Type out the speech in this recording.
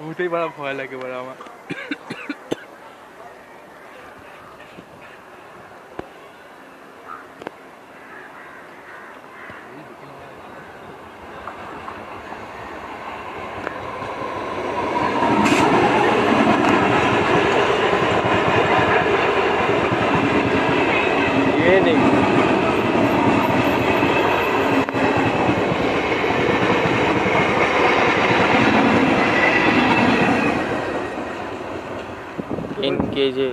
बहुत ही बड़ा भय लगे बड़ा हमारा इनके जे